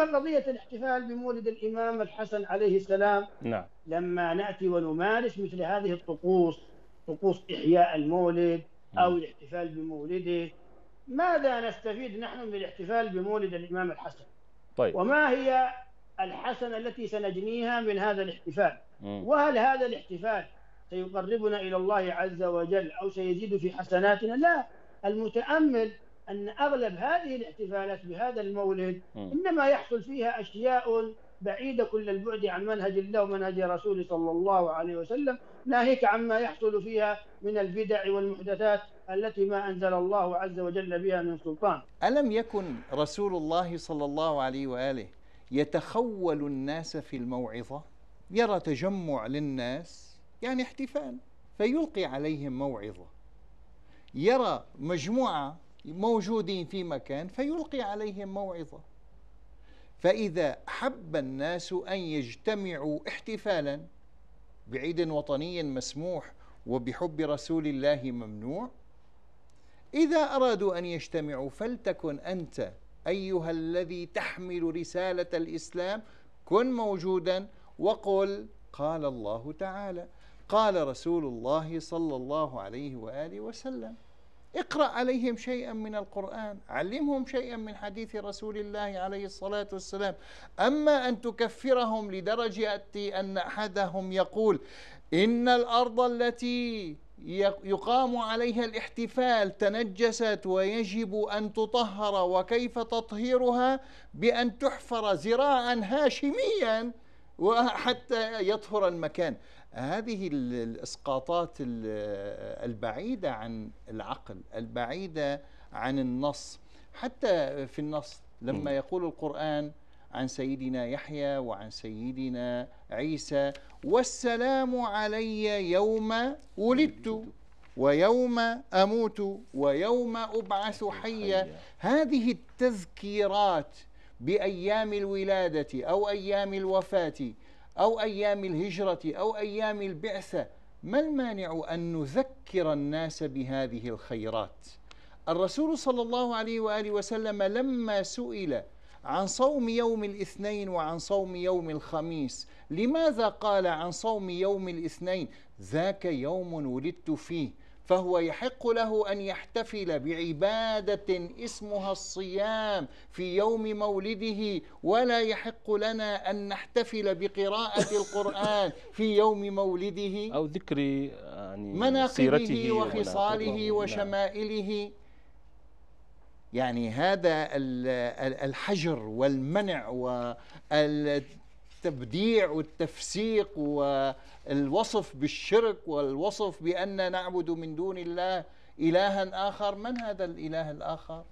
أما قضية الاحتفال بمولد الإمام الحسن عليه السلام نعم. لما نأتي ونمارس مثل هذه الطقوس طقوس إحياء المولد أو الاحتفال بمولده ماذا نستفيد نحن من الاحتفال بمولد الإمام الحسن؟ طيب. وما هي الحسنة التي سنجنيها من هذا الاحتفال؟ مم. وهل هذا الاحتفال سيقربنا إلى الله عز وجل أو سيزيد في حسناتنا؟ لا المتأمل أن أغلب هذه الاحتفالات بهذا المولد. إنما يحصل فيها أشياء بعيدة كل البعد عن منهج الله ومنهج رسوله صلى الله عليه وسلم ناهيك عما يحصل فيها من البدع والمحدثات التي ما أنزل الله عز وجل بها من سلطان. ألم يكن رسول الله صلى الله عليه وآله يتخول الناس في الموعظة؟ يرى تجمع للناس يعني احتفال فيلقي عليهم موعظة. يرى مجموعة موجودين في مكان فيلقي عليهم موعظة. فإذا حب الناس أن يجتمعوا احتفالا بعيد وطني مسموح وبحب رسول الله ممنوع إذا أرادوا أن يجتمعوا فلتكن أنت أيها الذي تحمل رسالة الإسلام كن موجودا وقل قال الله تعالى قال رسول الله صلى الله عليه وآله وسلم. اقرأ عليهم شيئا من القرآن علمهم شيئا من حديث رسول الله عليه الصلاة والسلام. أما أن تكفرهم لدرجة أن أحدهم يقول إن الأرض التي يقام عليها الاحتفال تنجست ويجب أن تطهر وكيف تطهيرها؟ بأن تحفر زراعا هاشميا. وحتى يطهر المكان. هذه الإسقاطات البعيدة عن العقل البعيدة عن النص. حتى في النص لما يقول القرآن عن سيدنا يحيى وعن سيدنا عيسى والسلام علي يوم ولدت ويوم أموت ويوم أبعث حيا. هذه التذكيرات بأيام الولادة أو أيام الوفاة أو أيام الهجرة أو أيام البعثه ما المانع أن نذكر الناس بهذه الخيرات؟ الرسول صلى الله عليه وآله وسلم لما سئل عن صوم يوم الاثنين وعن صوم يوم الخميس لماذا قال عن صوم يوم الاثنين؟ ذاك يوم ولدت فيه. فهو يحق له أن يحتفل بعبادة اسمها الصيام في يوم مولده ولا يحق لنا أن نحتفل بقراءة القرآن في يوم مولده أو ذكر يعني مناقبه وخصاله وشمائله. يعني هذا الحجر والمنع والتبديع والتفسيق والوصف بالشرك والوصف بأن نعبد من دون الله إلها آخر من هذا الإله الآخر؟